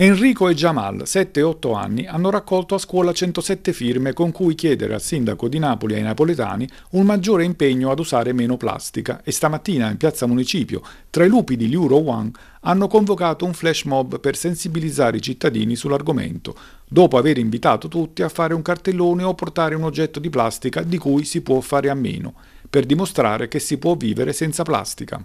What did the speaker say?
Enrico e Jamal, 7 e 8 anni, hanno raccolto a scuola 107 firme con cui chiedere al sindaco di Napoli e ai napoletani un maggiore impegno ad usare meno plastica e stamattina in piazza Municipio, tra i lupi di Liuro One, hanno convocato un flash mob per sensibilizzare i cittadini sull'argomento, dopo aver invitato tutti a fare un cartellone o portare un oggetto di plastica di cui si può fare a meno, per dimostrare che si può vivere senza plastica.